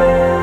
Bye.